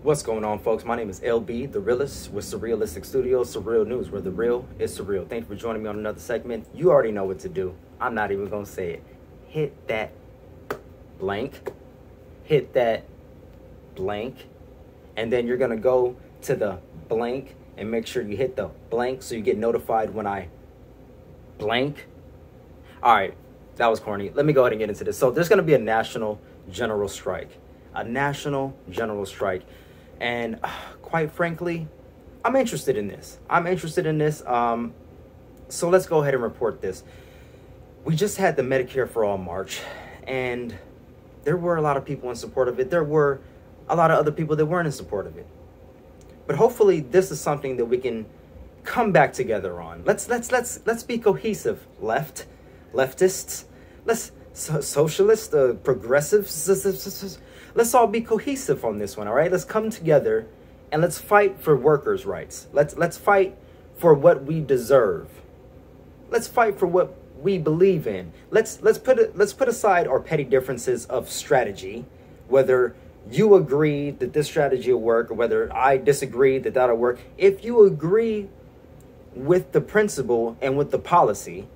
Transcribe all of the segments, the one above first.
What's going on, folks? My name is LB, the realist with Surrealistic Studios, Surreal News, where the real is surreal. Thank you for joining me on another segment. You already know what to do. I'm not even going to say it. Hit that blank, hit that blank, and then you're going to go to the blank and make sure you hit the blank so you get notified when I blank. All right, that was corny. Let me go ahead and get into this. So, there's going to be a national general strike. A national general strike. And uh, quite frankly, I'm interested in this. I'm interested in this. Um, so let's go ahead and report this. We just had the Medicare for All March, and there were a lot of people in support of it. There were a lot of other people that weren't in support of it. But hopefully, this is something that we can come back together on. Let's let's let's let's be cohesive, left, leftists. Let's so, socialists, uh, progressives. Let's all be cohesive on this one. All right, let's come together and let's fight for workers' rights. Let's let's fight for what we deserve. Let's fight for what we believe in. Let's let's put let's put aside our petty differences of strategy, whether you agree that this strategy will work or whether I disagree that that'll work. If you agree with the principle and with the policy,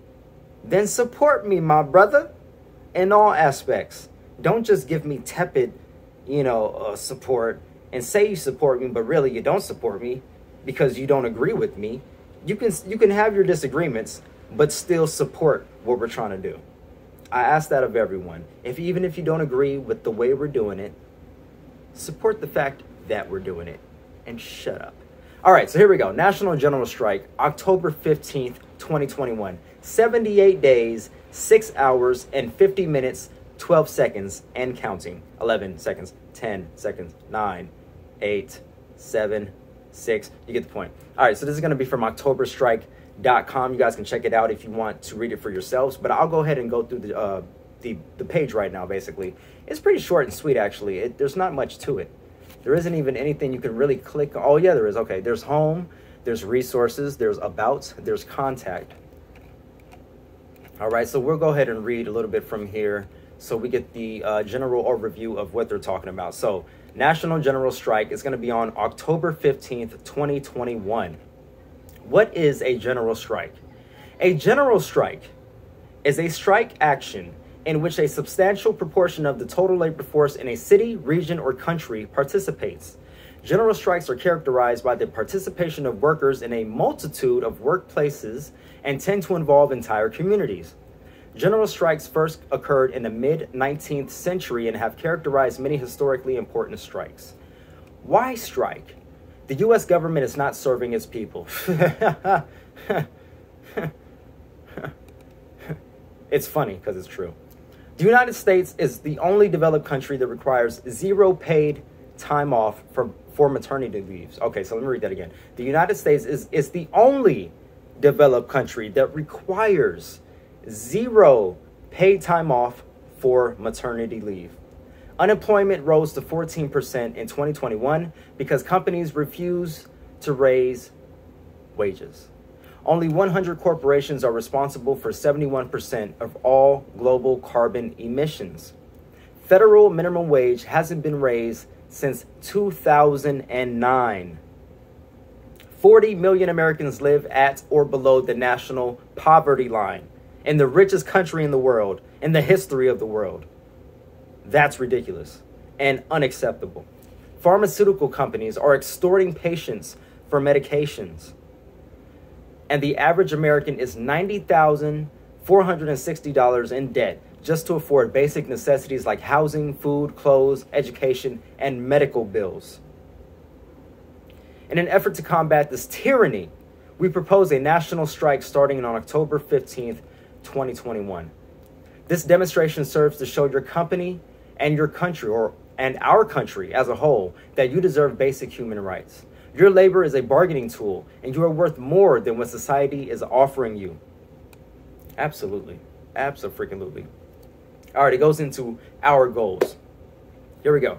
then support me, my brother, in all aspects. Don't just give me tepid, you know, uh, support and say you support me, but really you don't support me because you don't agree with me. You can you can have your disagreements, but still support what we're trying to do. I ask that of everyone. If even if you don't agree with the way we're doing it, support the fact that we're doing it and shut up. All right, so here we go. National General Strike, October 15th, 2021. 78 days, 6 hours, and 50 minutes, 12 seconds, and counting. 11 seconds, 10 seconds, 9, 8, 7, 6. You get the point. All right, so this is going to be from octoberstrike.com. You guys can check it out if you want to read it for yourselves, but I'll go ahead and go through the, uh, the, the page right now, basically. It's pretty short and sweet, actually. It, there's not much to it. There isn't even anything you can really click. Oh, yeah, there is. Okay, there's home, there's resources, there's about, there's contact. All right, so we'll go ahead and read a little bit from here so we get the uh, general overview of what they're talking about. So, National General Strike is going to be on October 15th, 2021. What is a general strike? A general strike is a strike action in which a substantial proportion of the total labor force in a city, region, or country participates. General strikes are characterized by the participation of workers in a multitude of workplaces and tend to involve entire communities. General strikes first occurred in the mid 19th century and have characterized many historically important strikes. Why strike? The US government is not serving its people. it's funny because it's true. The United States is the only developed country that requires zero paid time off for, for maternity leaves. Okay, so let me read that again. The United States is, is the only developed country that requires zero paid time off for maternity leave. Unemployment rose to 14% in 2021 because companies refuse to raise wages. Only 100 corporations are responsible for 71% of all global carbon emissions. Federal minimum wage hasn't been raised since 2009. 40 million Americans live at or below the national poverty line in the richest country in the world, in the history of the world. That's ridiculous and unacceptable. Pharmaceutical companies are extorting patients for medications and the average American is $90,460 in debt just to afford basic necessities like housing, food, clothes, education, and medical bills. In an effort to combat this tyranny, we propose a national strike starting on October 15th, 2021. This demonstration serves to show your company and your country, or and our country as a whole, that you deserve basic human rights. Your labor is a bargaining tool, and you are worth more than what society is offering you. Absolutely. Absolutely. All right, it goes into our goals. Here we go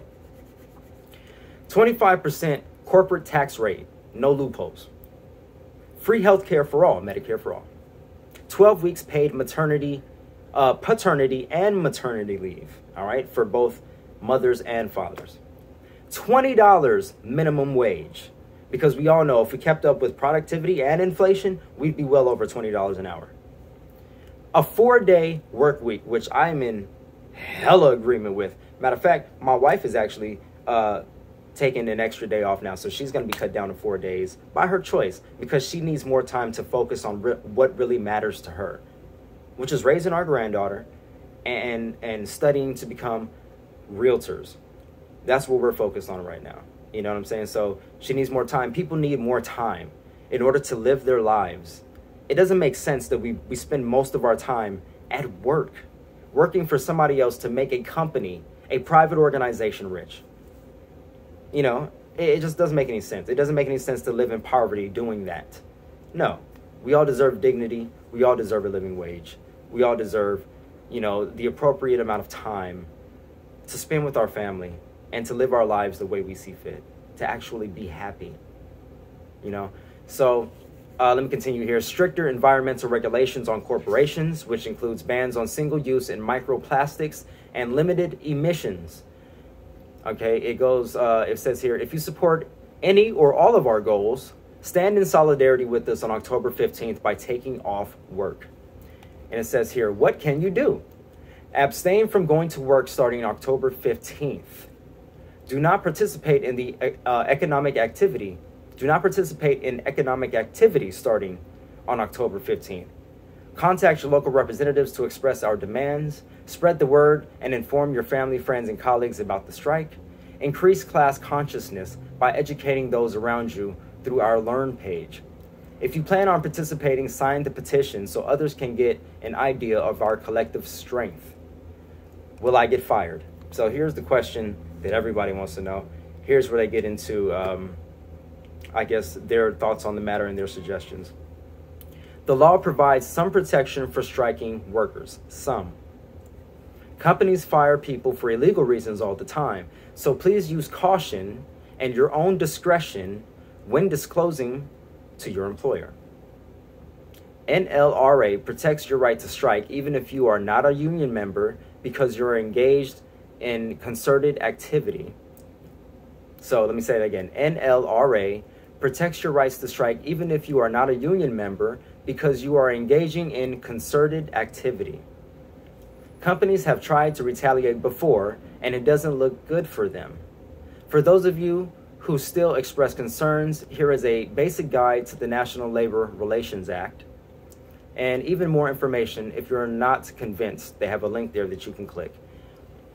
25% corporate tax rate, no loopholes. Free health care for all, Medicare for all. 12 weeks paid maternity, uh, paternity, and maternity leave, all right, for both mothers and fathers. $20 minimum wage. Because we all know if we kept up with productivity and inflation, we'd be well over $20 an hour. A four day work week, which I'm in hella agreement with. Matter of fact, my wife is actually uh, taking an extra day off now, so she's going to be cut down to four days by her choice because she needs more time to focus on re- what really matters to her, which is raising our granddaughter and and studying to become realtors. That's what we're focused on right now. You know what I'm saying? So she needs more time. People need more time in order to live their lives. It doesn't make sense that we, we spend most of our time at work, working for somebody else to make a company, a private organization rich. You know, it, it just doesn't make any sense. It doesn't make any sense to live in poverty doing that. No, we all deserve dignity. We all deserve a living wage. We all deserve, you know, the appropriate amount of time to spend with our family, and to live our lives the way we see fit, to actually be happy. You know? So uh, let me continue here. Stricter environmental regulations on corporations, which includes bans on single use and microplastics and limited emissions. Okay, it goes, uh, it says here if you support any or all of our goals, stand in solidarity with us on October 15th by taking off work. And it says here, what can you do? Abstain from going to work starting October 15th do not participate in the uh, economic activity. Do not participate in economic activity starting on October 15th. Contact your local representatives to express our demands. Spread the word and inform your family, friends, and colleagues about the strike. Increase class consciousness by educating those around you through our Learn page. If you plan on participating, sign the petition so others can get an idea of our collective strength. Will I get fired? So here's the question that everybody wants to know. Here's where they get into, um, I guess, their thoughts on the matter and their suggestions. The law provides some protection for striking workers. Some. Companies fire people for illegal reasons all the time, so please use caution and your own discretion when disclosing to your employer. NLRA protects your right to strike even if you are not a union member because you're engaged in concerted activity. So let me say it again NLRA protects your rights to strike even if you are not a union member because you are engaging in concerted activity. Companies have tried to retaliate before, and it doesn't look good for them. For those of you who still express concerns, here is a basic guide to the National Labor Relations Act. And even more information if you're not convinced, they have a link there that you can click.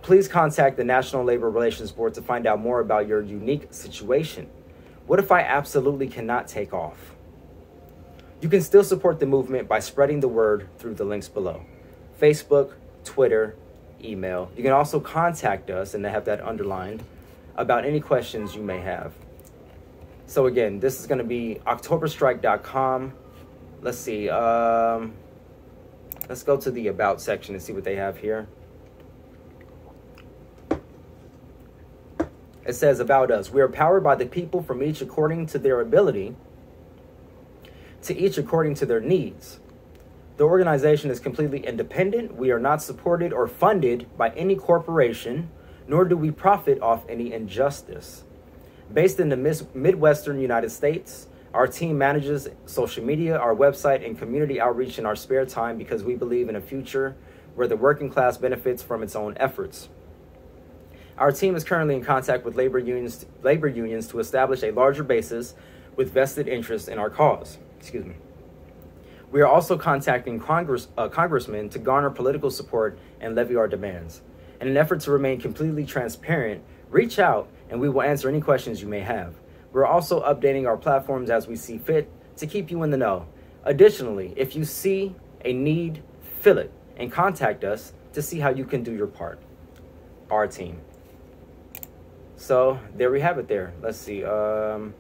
Please contact the National Labor Relations Board to find out more about your unique situation. What if I absolutely cannot take off? You can still support the movement by spreading the word through the links below Facebook, Twitter, email. You can also contact us, and I have that underlined, about any questions you may have. So, again, this is going to be octoberstrike.com. Let's see. Um, let's go to the About section and see what they have here. It says about us, we are powered by the people from each according to their ability, to each according to their needs. The organization is completely independent. We are not supported or funded by any corporation, nor do we profit off any injustice. Based in the Midwestern United States, our team manages social media, our website, and community outreach in our spare time because we believe in a future where the working class benefits from its own efforts. Our team is currently in contact with labor unions, labor unions to establish a larger basis with vested interest in our cause. Excuse me. We are also contacting Congress, uh, congressmen to garner political support and levy our demands. In an effort to remain completely transparent, reach out and we will answer any questions you may have. We're also updating our platforms as we see fit to keep you in the know. Additionally, if you see a need, fill it and contact us to see how you can do your part. Our team. So there we have it there. Let's see. Um,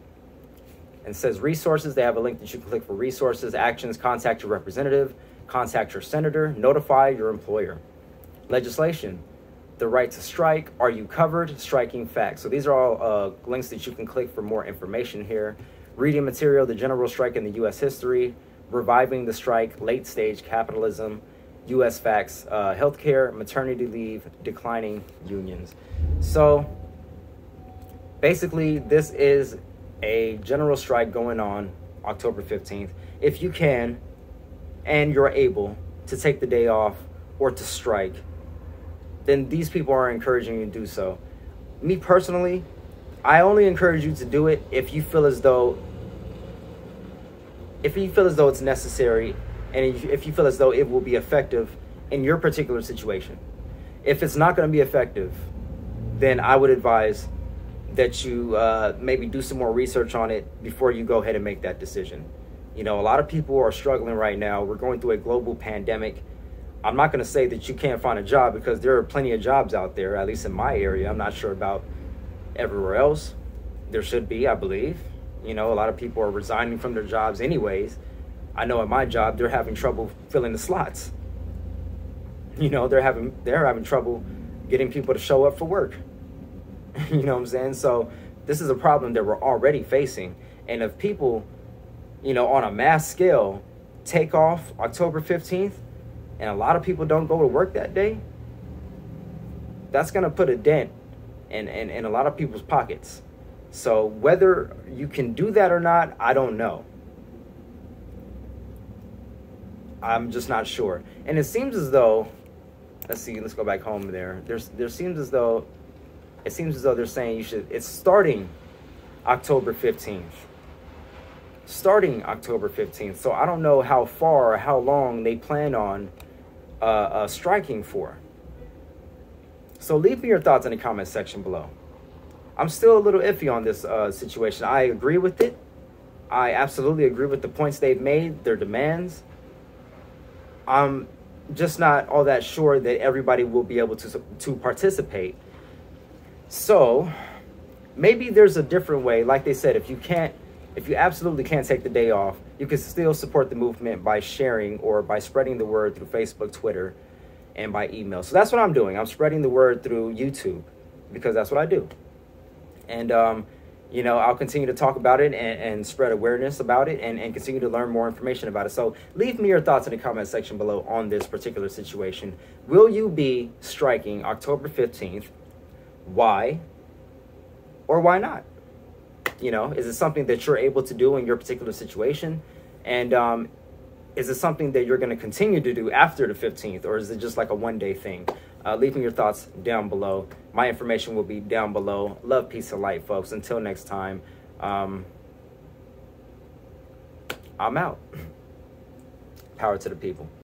it says resources. They have a link that you can click for resources, actions, contact your representative, contact your senator, notify your employer. Legislation, the right to strike, are you covered, striking facts. So these are all uh, links that you can click for more information here. Reading material, the general strike in the U.S. history, reviving the strike, late stage capitalism, U.S. facts, uh, healthcare, maternity leave, declining unions. So basically, this is a general strike going on October 15th. If you can and you're able to take the day off or to strike, then these people are encouraging you to do so. Me personally, I only encourage you to do it if you feel as though if you feel as though it's necessary and if you feel as though it will be effective in your particular situation. If it's not going to be effective, then I would advise that you uh, maybe do some more research on it before you go ahead and make that decision. You know, a lot of people are struggling right now. We're going through a global pandemic. I'm not going to say that you can't find a job because there are plenty of jobs out there, at least in my area. I'm not sure about everywhere else. There should be, I believe. You know, a lot of people are resigning from their jobs anyways. I know at my job they're having trouble filling the slots. You know, they're having they're having trouble getting people to show up for work. you know what I'm saying? So this is a problem that we're already facing. And if people, you know, on a mass scale take off October 15th and a lot of people don't go to work that day, that's gonna put a dent in, in, in a lot of people's pockets. So whether you can do that or not, I don't know. I'm just not sure. And it seems as though, let's see, let's go back home there. There's there seems as though, it seems as though they're saying you should. It's starting October 15th. Starting October 15th. So I don't know how far or how long they plan on uh, uh, striking for. So leave me your thoughts in the comment section below. I'm still a little iffy on this uh, situation. I agree with it. I absolutely agree with the points they've made, their demands. I'm just not all that sure that everybody will be able to to participate. So maybe there's a different way. Like they said, if you can't, if you absolutely can't take the day off, you can still support the movement by sharing or by spreading the word through Facebook, Twitter, and by email. So that's what I'm doing. I'm spreading the word through YouTube because that's what I do and um, you know i'll continue to talk about it and, and spread awareness about it and, and continue to learn more information about it so leave me your thoughts in the comment section below on this particular situation will you be striking october 15th why or why not you know is it something that you're able to do in your particular situation and um, is it something that you're going to continue to do after the 15th or is it just like a one day thing uh, leave me your thoughts down below. My information will be down below. Love, peace, and light, folks. Until next time, um, I'm out. Power to the people.